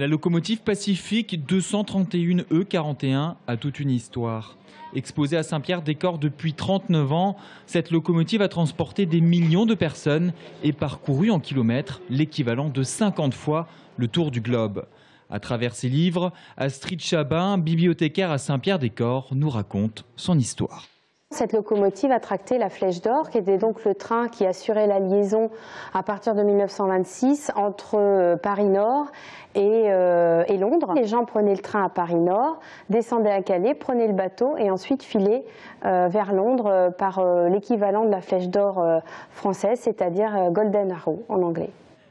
La locomotive Pacifique 231E41 a toute une histoire. Exposée à Saint-Pierre-des-Corps depuis 39 ans, cette locomotive a transporté des millions de personnes et parcouru en kilomètres l'équivalent de 50 fois le tour du globe. À travers ses livres, Astrid Chabin, bibliothécaire à Saint-Pierre-des-Corps, nous raconte son histoire. Cette locomotive a tracté la Flèche d'Or, qui était donc le train qui assurait la liaison à partir de 1926 entre euh, Paris-Nord euh, et, Londres. Les gens prenaient le train à Paris-Nord, descendaient à Calais, prenaient le bateau et ensuite filaient euh, vers Londres par l'équivalent de la Flèche d'Or française, c'est-à-dire Golden Arrow en anglais.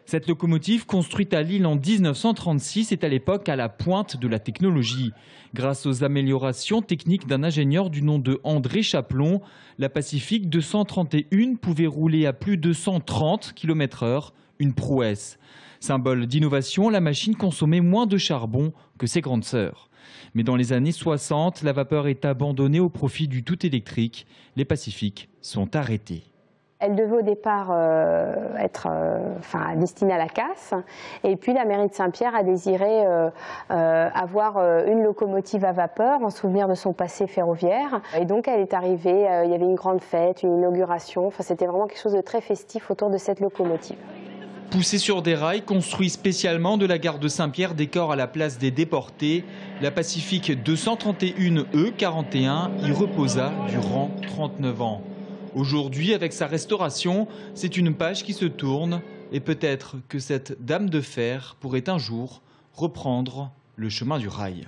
Cette locomotive, construite à Lille en 1936, est à l'époque à la pointe de la technologie. Grâce aux améliorations techniques d'un ingénieur du nom de André Chaplon, la Pacifique 231 pouvait rouler à plus de 130 km/h, une prouesse. Symbole d'innovation, la machine consommait moins de charbon que ses grandes sœurs. Mais dans les années 60, la vapeur est abandonnée au profit du tout électrique. Les Pacifiques sont arrêtés. Elle devait au départ euh, être euh, enfin, destinée à la casse. Et puis la mairie de Saint-Pierre a désiré euh, avoir une locomotive à vapeur en souvenir de son passé ferroviaire. Et donc elle est arrivée, il y avait une grande fête, une inauguration. Enfin, C'était vraiment quelque chose de très festif autour de cette locomotive. Poussée sur des rails construits spécialement de la gare de Saint-Pierre, décor à la place des déportés, la Pacifique 231E41 y reposa durant 39 ans. Aujourd'hui, avec sa restauration, c'est une page qui se tourne et peut-être que cette dame de fer pourrait un jour reprendre le chemin du rail.